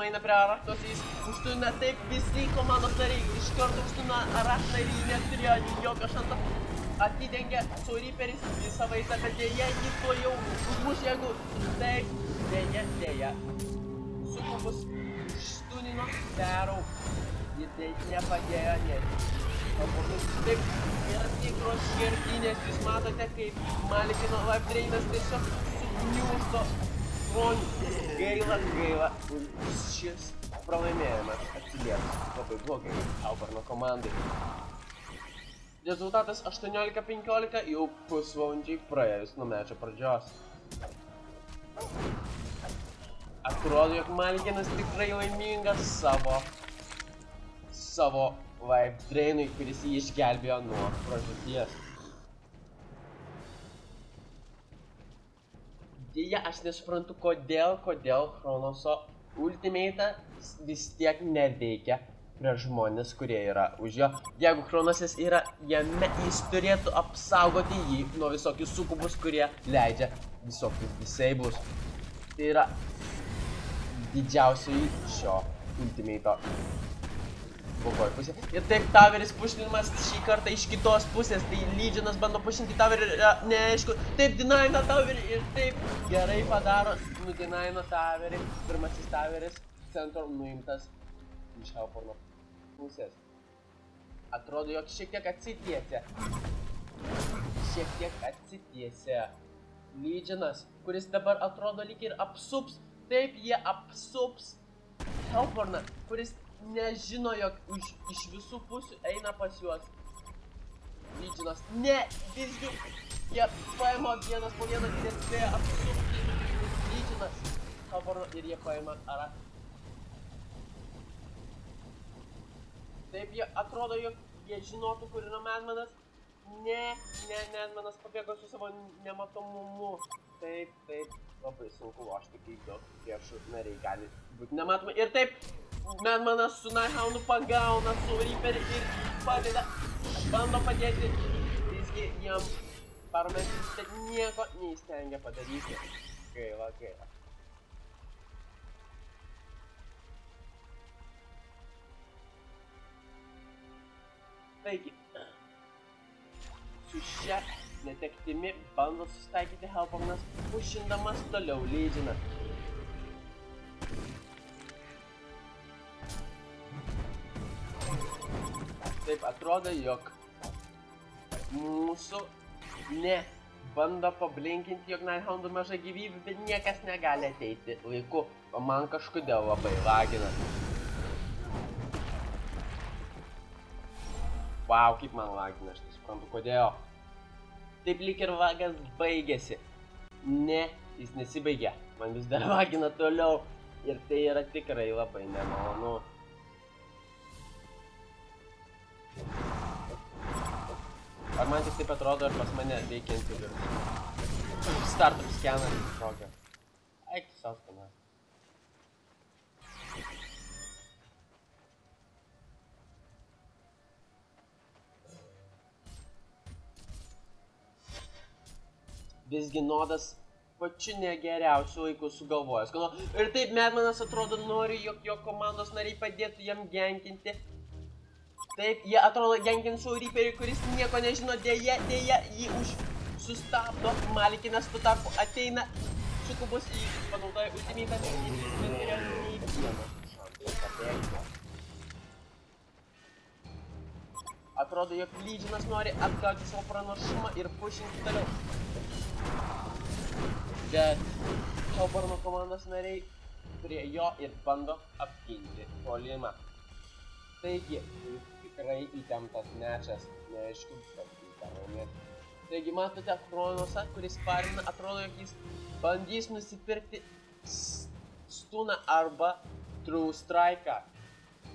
nueina prie Arachnos, jis užtuna taip visi komandos nariai, iš karto užtuna Arachną ir jį neturėjo jokio šanso. Atidengė su Reaperis visą vaizdą, bet dėja jį to jau užmuš, jeigu taip, dėja, dėja. Sukubus ištunino Darau. Ji tai nepadėjo net. Taip, yra tikros šerdinės, jūs matote, kaip Malikino live drainas tiesiog sugniuždo žmonių. Gaila, gaila, šis pralaimėjimas atsilieps labai blogai Albarno komandai. Rezultatas 18-15 jau pusvalandžiai praėjus nuo mečio pradžios. Atrodo, jog Malikinas tikrai laimingas savo savo Vibe Drainui, kuris jį išgelbėjo nuo pražūties. Deja, aš nesuprantu, kodėl, kodėl Chronoso Ultimate vis tiek neveikia prieš žmonės, kurie yra už jo. Jeigu Chronosas yra jame, jis turėtų apsaugoti jį nuo visokių sukubus, kurie leidžia visokius disablus. Tai yra didžiausiai šio Ultimate blogoj pusė. Ir taip Taveris pušinimas šį kartą iš kitos pusės, tai Legionas bando pušinti Taverį, neaišku, taip dinaina Taverį ir taip gerai padaro, nudinaino Taverį, pirmasis Taveris, centro nuimtas iš Helporno pusės. Atrodo, jog šiek tiek atsitiesė. Šiek tiek atsitiesė. Legionas, kuris dabar atrodo lyg ir apsups, taip jie apsups Helporną, kuris nežino, jog už, iš visų pusių eina pas juos. Lyčinas. Ne, visgi jie paima vienas po vieną ir spėja apsukti Lyčinas. Kabarno ir jie paima Ara. Taip jie atrodo, jog jie žinotų, kur yra Madmanas. Ne, ne, Madmanas pabėgo su savo nematomumu. Taip, taip, labai sunku lošti, kai daug priešų nariai gali būti nematomi. Ir taip, Menmanas su Nighthoundu pagauna su Reaper ir padeda, bando padėti, visgi jam Parametris tik nieko neįstengia padaryti. Gaila, gaila. Taigi, su šia netektimi bando susitaikyti Helpognas, pušindamas toliau Leidžiną. Atrodo, jog mūsų ne bando pablinkinti, jog Nighthoundų maža gyvybė, bet niekas negali ateiti laiku, o man kažkodėl labai lagina. Wow, kaip man lagina, aš nesuprantu kodėl. Taip lyg ir vagas baigėsi. Ne, jis nesibaigė. Man vis dar lagina toliau. Ir tai yra tikrai labai nemalonu. Ar man tik taip atrodo, ar pas mane veikia antivirus? Startup scanas kažkokio. Eik, savo skanas. Visgi nodas pačiu negeriausiu laiku sugalvojęs. Ir taip Medmanas atrodo nori, jog jo komandos nariai padėtų jam genkinti Taip, jie atrodo su Reaperį, kuris nieko nežino, dėja, dėja, jį už sustabdo, Malikinas tuo tarpu ateina, sukubus į panaudoja ultimitą ir jis neturėjo nei vieno šanso pabėgti. Atrodo, jog Lydžinas nori atgauti savo pranašumą ir pušinti toliau. Bet Hellborno komandos nariai prie jo ir bando apginti polimą. Taigi, tikrai įtemptas mečas, neaišku, kad jį tą laimėti. Taigi matote Chronosą, kuris parina, atrodo, jog jis bandys nusipirkti stuną arba True Strike'ą.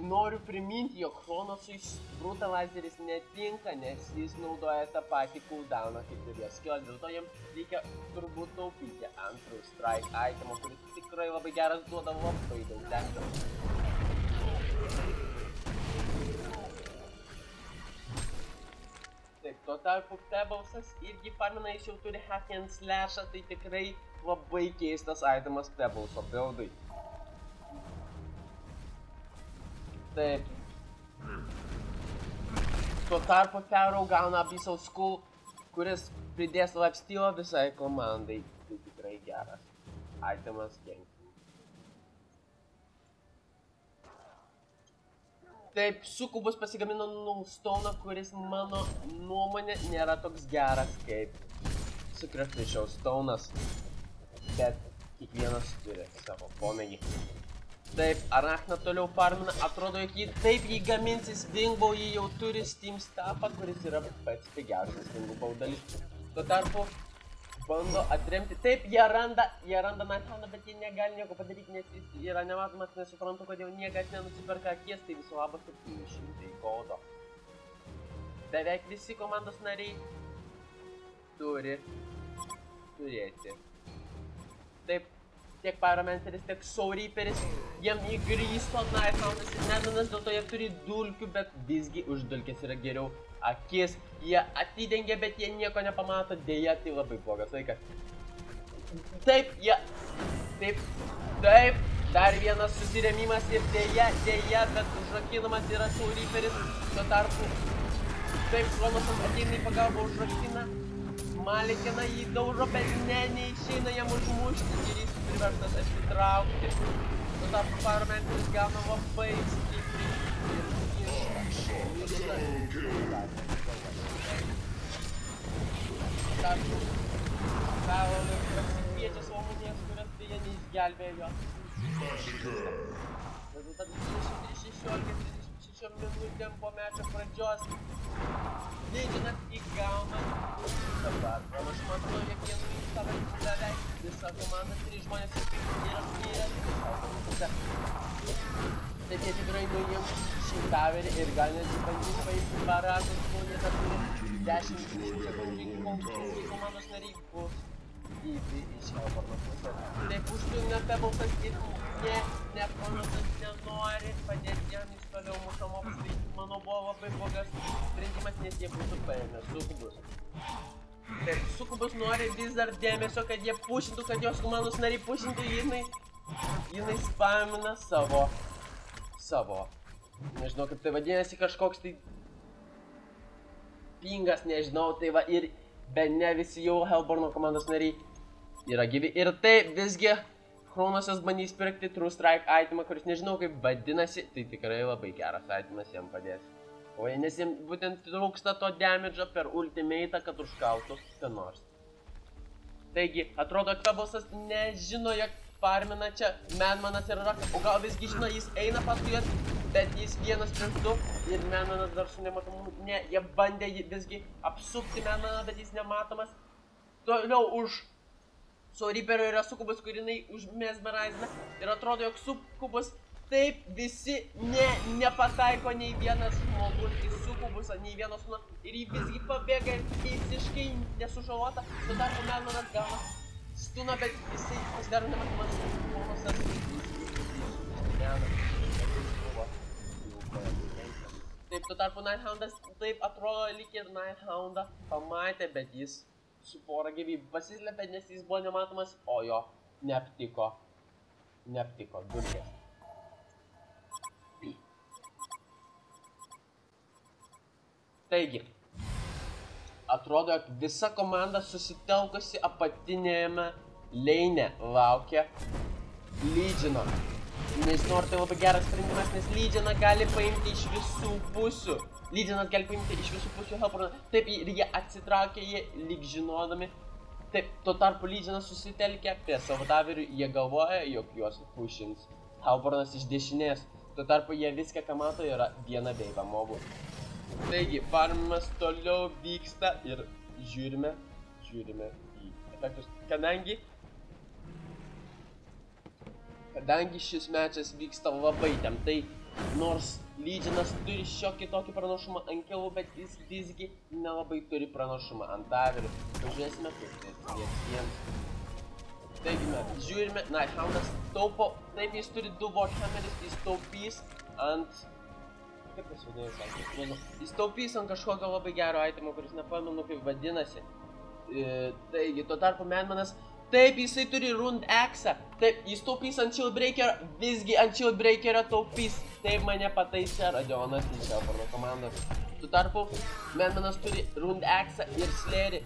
Noriu priminti, jog Chronosui Brutalizeris netinka, nes jis naudoja tą patį cooldowną kaip ir jos skillas, dėl to jam reikia turbūt taupyti ant True Strike itemo, kuris tikrai labai geras duoda labai daug damage. Tuo tarpu Pebblesas irgi pamina, jis jau turi hack and slashą, tai tikrai labai keistas itemas Pebbleso buildui. Taip. Tuo tarpu Pharaoh gauna Abyssal Skull, kuris pridės lifestealą visai komandai. Tai tikrai geras. Itemas genk. Taip, sukubus pasigamino Nullstone, kuris mano nuomonė nėra toks geras kaip Sukraftišau Stone'as. Bet kiekvienas turi savo pomėgį. Taip, Arachna toliau farmina, atrodo, jog jį taip jį gaminsis Wingbow, jį jau turi Steam Staffą, kuris yra pats pigiausias Wingbow dalis. Tuo tarpu bando atremti. Taip, jie randa, jie randa Nighthoundą, bet jie negali nieko padaryti, nes jis yra nematomas, nesuprantu, kodėl niekas nenusiperka akies, tai viso labo 700 godo. Beveik visi komandos nariai turi turėti. Taip, tiek Pyromanceris, tiek Soul Reaperis, jiem įgrysto Nighthoundas ir Nedanas, dėl to jie turi dulkių, bet visgi už dulkės yra geriau akis, jie atidengia, bet jie nieko nepamato, dėja, tai labai blogas laikas. Taip, jie, taip, taip, dar vienas susiremimas ir dėja, dėja, bet užrakinamas yra Sauriferis, tuo tarpu, taip, Kronosas ateina į pagalbą užrakina, Malikina jį daužo, bet ne, neišeina jam užmušti ir jis priverstas atsitraukti. Tuo tarpu Firemantis gauna labai stipriai ir išmušta. Tarpu Firemantis pasikviečia savo manijas, kurias beje neišgelbėjo. Rezultatas 26-16 trečiom minutėm po mečio pradžios. Lyginant įgauna persvarą. Aš matau, jog jie nuimta beveik visą komandą, trys žmonės yra mirę visą komandą. Tai nu, jie tikrai nuims šį taverį ir gal netgi bandys paimti baratą, kol jie dar turi 10 sekundžių, kol komandos nariai bus įvykti į šią parduotuvę. Tai užsienio tebautas ir ne, ne, ponas nenori padėti jam manau buvo labai blogas sprendimas, nes jie būtų paėmę sukubus. Taip, sukubus nori vis dar dėmesio, kad jie pušintų, kad jos komandos nariai pušintų, jinai, jinai spamina savo savo. Nežinau, kaip tai vadinasi, kažkoks tai pingas, nežinau, tai va ir be ne visi jau Hellborno komandos nariai yra gyvi. Ir tai visgi Chronosas bandys pirkti True Strike itemą, kuris nežinau kaip vadinasi, tai tikrai labai geras itemas jam padės. O nes jam būtent trūksta to damage'o per ultimate'ą, kad užkautų ką nors. Taigi, atrodo, Kabosas nežino, jog farmina čia Menmanas ir Raka, o gal visgi žino, jis eina paskui jas, bet jis vienas prieš du ir Menmanas dar su nematomu, ne, jie bandė visgi apsukti Menmaną, bet jis nematomas. Toliau už su Reaperio yra sukubus, kur jinai užmesmerizina ir atrodo, jog sukubus taip visi ne, nepataiko nei vienas žmogus į sukubusą, nei vienas sūną ir jį visgi pabėga visiškai nesužalota, tuo tarpu Menmanas gauna stūna, bet jisai pasidaro nematomas bonusas. Taip, tuo tarpu Nighthoundas taip atrodo lyg ir Nighthoundą pamatė, bet jis su pora gyvybių pasislėpė, nes jis buvo nematomas, o jo neaptiko. Neaptiko, dulkės. Taigi, atrodo, jog visa komanda susitelkusi apatinėme leine laukia Lydžino. Nežinau, ar tai labai geras sprendimas, nes Lydžiną gali paimti iš visų pusių. Lydžinas gali paimti iš visų pusių Helporną. Taip, ir jie atsitraukia, jie lyg žinodami. Taip, tuo tarpu Lydžinas susitelkia prie savo daverių, jie galvoja, jog juos pušins. Helpornas iš dešinės. Tuo tarpu jie viską, ką mato, yra viena veiva mobų. Taigi, farmimas toliau vyksta ir žiūrime, žiūrime į efektus. Kadangi, kadangi šis mečas vyksta labai temtai, nors Lydžinas turi šiokį tokį pranašumą ant kelų, bet jis visgi nelabai turi pranašumą ant averių. Pažiūrėsime, kaip tai jiems. Taigi mes žiūrime, Nighthoundas taupo, taip jis turi du Warhammeris, jis taupys ant kaip jis vadinasi, jis taupys ant kažkokio labai gero itemo, kuris nepamenu kaip vadinasi. E, taigi, tuo tarpu Menmanas, Taip, jisai turi rund eksą. Taip, jis taupys ant shield breakerio, visgi ant shield breakerio taupys. Taip mane pataisė Radionas iš Elforno komandos. Tuo tarpu, Menmanas turi rund eksą ir slėrį.